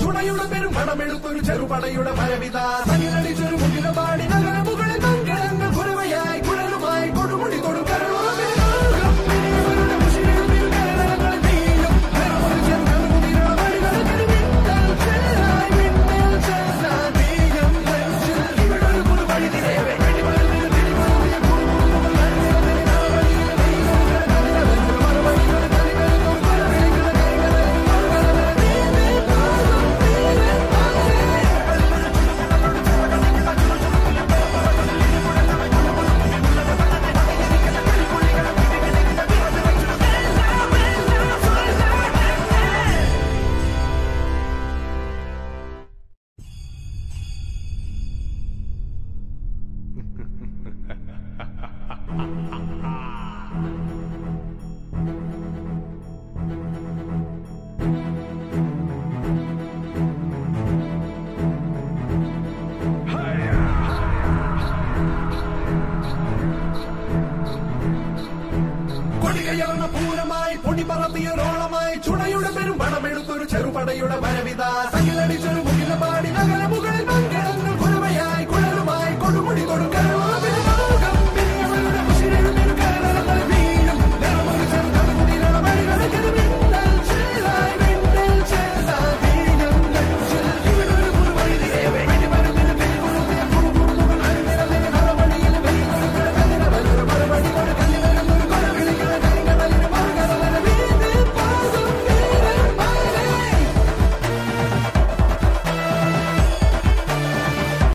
ചുണയുടെ പെരും പണമെടുത്തൊരു ചെറുപടയുടെ പരവിത തകിലടിച്ചൊരു പാടി നഗര പൂരമായി പൊടി പറത്തിയ റോളമായി ചുടയുടെ പെരും പണമെടുത്തൊരു ചെറുപടയുടെ പരവിത സകിലടിച്ചൊരു